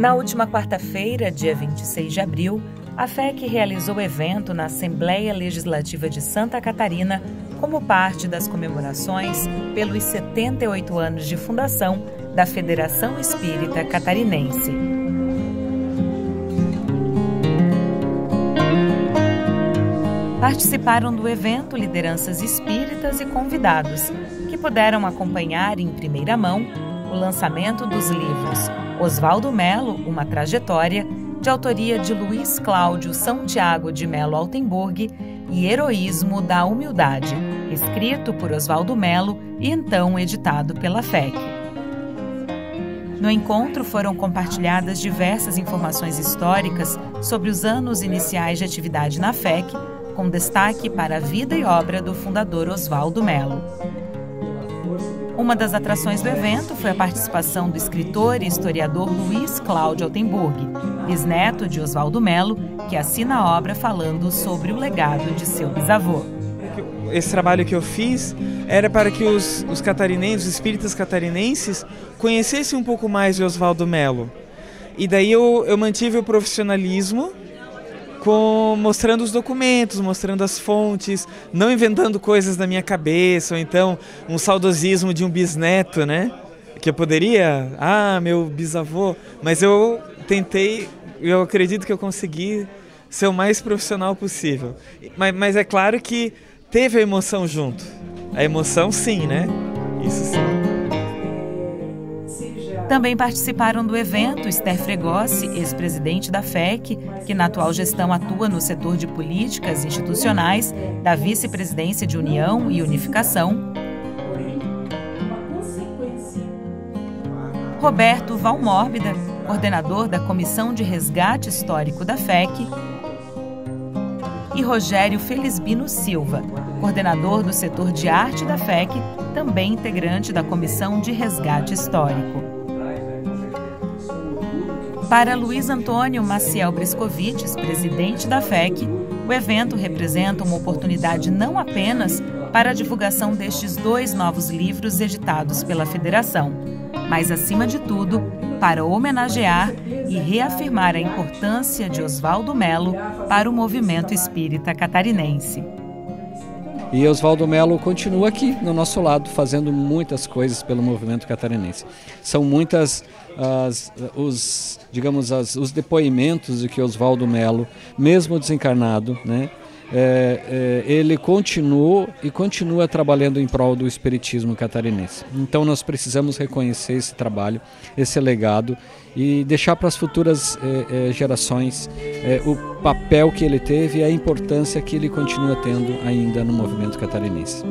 Na última quarta-feira, dia 26 de abril, a FEC realizou evento na Assembleia Legislativa de Santa Catarina como parte das comemorações pelos 78 anos de fundação da Federação Espírita Catarinense. Participaram do evento lideranças espíritas e convidados, que puderam acompanhar em primeira mão o lançamento dos livros Oswaldo Melo, Uma Trajetória, de autoria de Luiz Cláudio São Tiago de Melo Altenburg, e Heroísmo da Humildade, escrito por Oswaldo Melo e então editado pela FEC. No encontro foram compartilhadas diversas informações históricas sobre os anos iniciais de atividade na FEC com destaque para a vida e obra do fundador Oswaldo Melo. Uma das atrações do evento foi a participação do escritor e historiador Luiz Cláudio Altenburg, bisneto de Oswaldo Melo, que assina a obra falando sobre o legado de seu bisavô. Esse trabalho que eu fiz era para que os, os catarinenses, os espíritas catarinenses, conhecessem um pouco mais de Oswaldo Melo. E daí eu, eu mantive o profissionalismo com mostrando os documentos, mostrando as fontes, não inventando coisas da minha cabeça, ou então um saudosismo de um bisneto, né? Que eu poderia, ah, meu bisavô, mas eu tentei, eu acredito que eu consegui ser o mais profissional possível. Mas, mas é claro que teve a emoção junto. A emoção sim, né? Isso sim. Também participaram do evento Esther Fregossi, ex-presidente da FEC, que na atual gestão atua no setor de políticas institucionais da Vice-Presidência de União e Unificação. Roberto Valmórbida, coordenador da Comissão de Resgate Histórico da FEC, e Rogério Felizbino Silva, coordenador do setor de arte da FEC, também integrante da Comissão de Resgate Histórico. Para Luiz Antônio Maciel Brescovites, presidente da FEC, o evento representa uma oportunidade não apenas para a divulgação destes dois novos livros editados pela Federação, mas, acima de tudo, para homenagear e reafirmar a importância de Oswaldo Melo para o movimento espírita catarinense. E Oswaldo Melo continua aqui no nosso lado, fazendo muitas coisas pelo movimento catarinense. São muitas as, os, digamos, as, os depoimentos de que Oswaldo Melo, mesmo desencarnado, né, é, é, ele continuou e continua trabalhando em prol do espiritismo catarinense. Então nós precisamos reconhecer esse trabalho, esse legado e deixar para as futuras é, é gerações é, o papel que ele teve e a importância que ele continua tendo ainda no movimento catarinense.